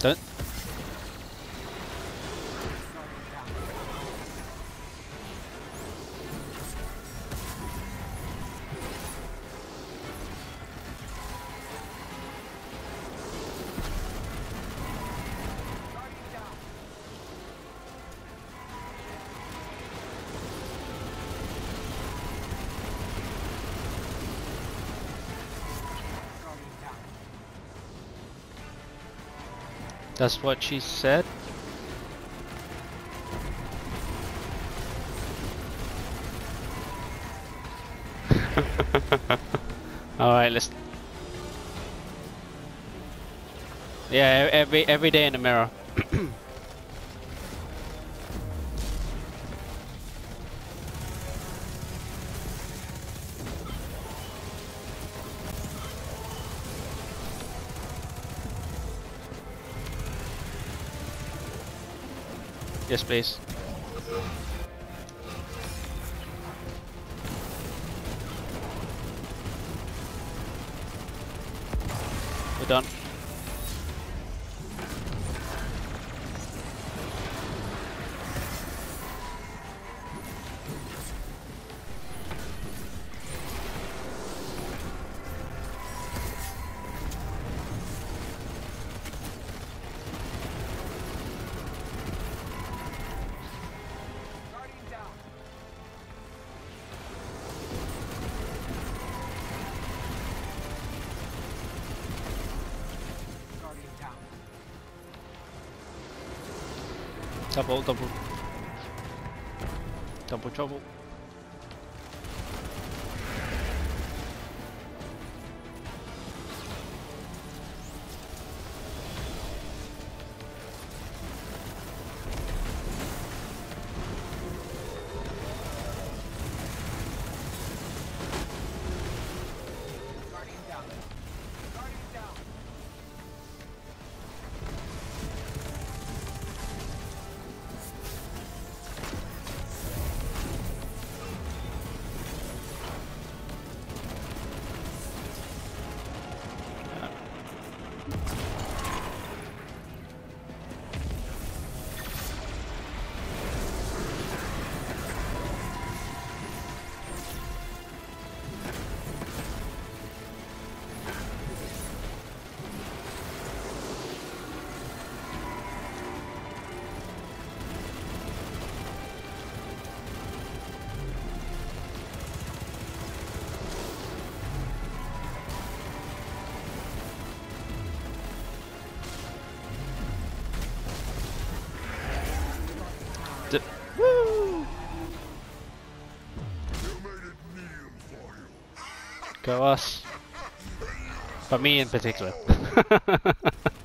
Don't That's what she said. Alright, let's... Yeah, every every day in the mirror. yes, please. We're done. Tá bom, tá bom. Tá bom, tchau. Bom. Go us. For me in particular.